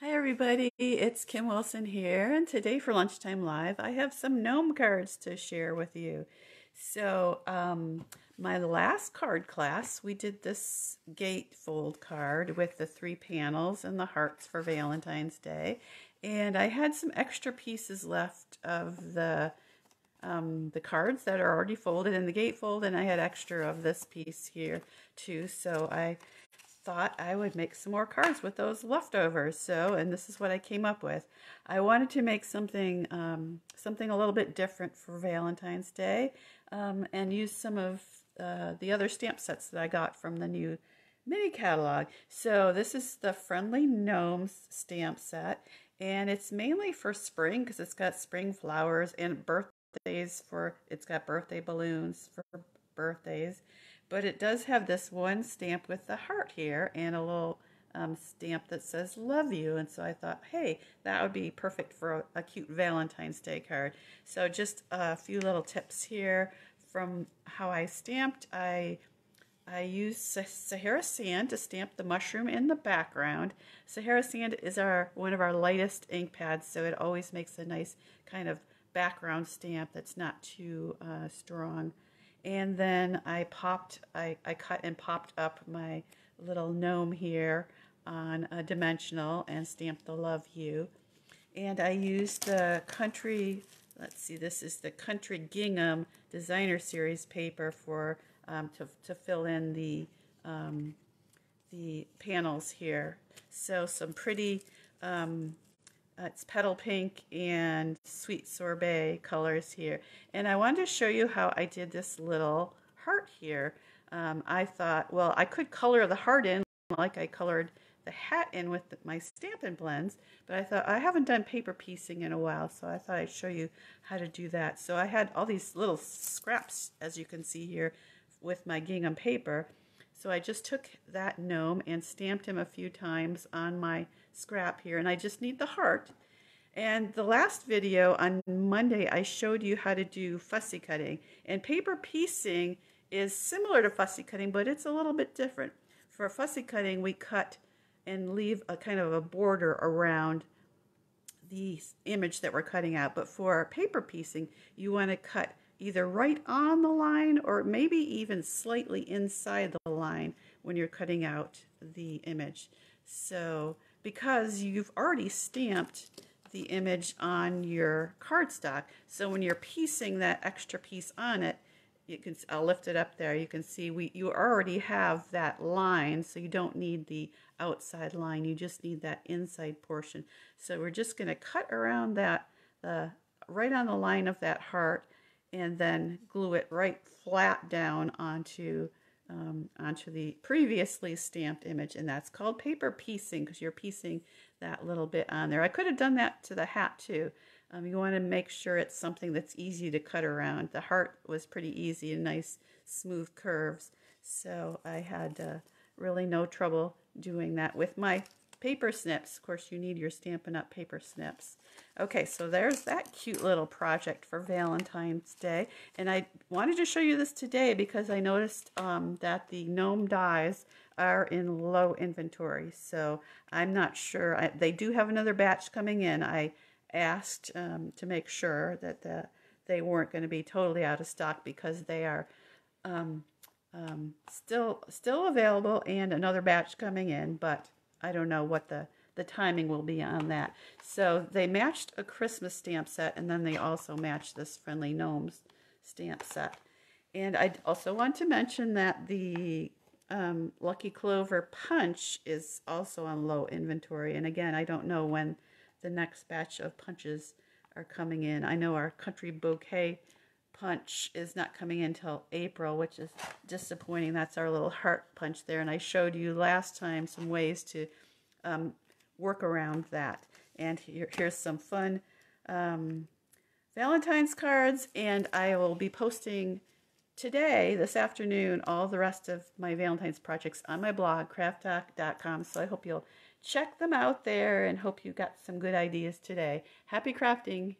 Hi everybody, it's Kim Wilson here, and today for Lunchtime Live, I have some gnome cards to share with you. So, um, my last card class, we did this gatefold card with the three panels and the hearts for Valentine's Day, and I had some extra pieces left of the um, the cards that are already folded in the gatefold, and I had extra of this piece here too, so I thought I would make some more cards with those leftovers. So, and this is what I came up with. I wanted to make something, um, something a little bit different for Valentine's Day um, and use some of uh, the other stamp sets that I got from the new mini catalog. So this is the Friendly Gnomes stamp set and it's mainly for spring because it's got spring flowers and birthdays for, it's got birthday balloons for birthdays. But it does have this one stamp with the heart here and a little um, stamp that says love you. And so I thought, hey, that would be perfect for a, a cute Valentine's Day card. So just a few little tips here from how I stamped. I I used Sahara Sand to stamp the mushroom in the background. Sahara Sand is our one of our lightest ink pads, so it always makes a nice kind of background stamp that's not too uh, strong. And then I popped, I, I cut and popped up my little gnome here on a dimensional and stamped the love you. And I used the country, let's see, this is the country gingham designer series paper for um, to, to fill in the um, the panels here. So some pretty um, uh, it's petal pink and sweet sorbet colors here. And I wanted to show you how I did this little heart here. Um, I thought, well, I could color the heart in like I colored the hat in with my Stampin' Blends, but I thought I haven't done paper piecing in a while, so I thought I'd show you how to do that. So I had all these little scraps, as you can see here, with my gingham paper. So I just took that gnome and stamped him a few times on my scrap here and I just need the heart. And the last video on Monday, I showed you how to do fussy cutting. And paper piecing is similar to fussy cutting, but it's a little bit different. For fussy cutting, we cut and leave a kind of a border around the image that we're cutting out. But for paper piecing, you want to cut either right on the line or maybe even slightly inside the line when you're cutting out the image. So because you've already stamped the image on your cardstock. So when you're piecing that extra piece on it, you can I'll lift it up there. You can see we you already have that line, so you don't need the outside line. You just need that inside portion. So we're just going to cut around that the right on the line of that heart and then glue it right flat down onto um, onto the previously stamped image, and that's called paper piecing because you're piecing that little bit on there. I could have done that to the hat too. Um, you want to make sure it's something that's easy to cut around. The heart was pretty easy and nice smooth curves, so I had uh, really no trouble doing that with my paper snips. Of course, you need your Stampin' Up! paper snips. Okay, so there's that cute little project for Valentine's Day. And I wanted to show you this today because I noticed um, that the gnome dies are in low inventory. So I'm not sure. I, they do have another batch coming in. I asked um, to make sure that the, they weren't going to be totally out of stock because they are um, um, still still available and another batch coming in, but I don't know what the, the timing will be on that. So they matched a Christmas stamp set, and then they also matched this Friendly Gnomes stamp set. And I also want to mention that the um, Lucky Clover Punch is also on low inventory. And again, I don't know when the next batch of punches are coming in. I know our Country Bouquet punch is not coming until April, which is disappointing. That's our little heart punch there. And I showed you last time some ways to um, work around that. And here, here's some fun um, Valentine's cards. And I will be posting today, this afternoon, all the rest of my Valentine's projects on my blog, craftdoc.com. So I hope you'll check them out there and hope you got some good ideas today. Happy crafting!